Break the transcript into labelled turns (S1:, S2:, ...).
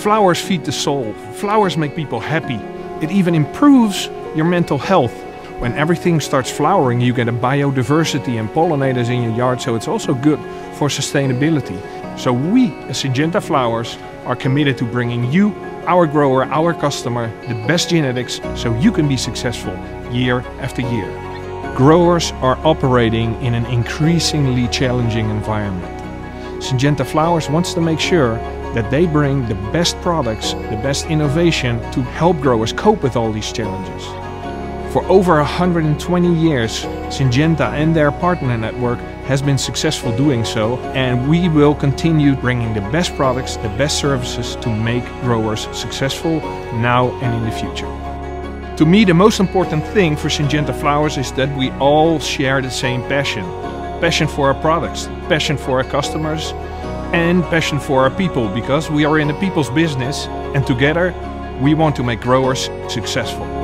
S1: Flowers feed the soul. Flowers make people happy. It even improves your mental health. When everything starts flowering, you get a biodiversity and pollinators in your yard, so it's also good for sustainability. So we, as Syngenta Flowers, are committed to bringing you, our grower, our customer, the best genetics so you can be successful year after year. Growers are operating in an increasingly challenging environment. Syngenta Flowers wants to make sure that they bring the best products, the best innovation to help growers cope with all these challenges. For over 120 years, Syngenta and their partner network has been successful doing so, and we will continue bringing the best products, the best services to make growers successful now and in the future. To me, the most important thing for Syngenta Flowers is that we all share the same passion. Passion for our products, passion for our customers, and passion for our people because we are in the people's business and together we want to make growers successful.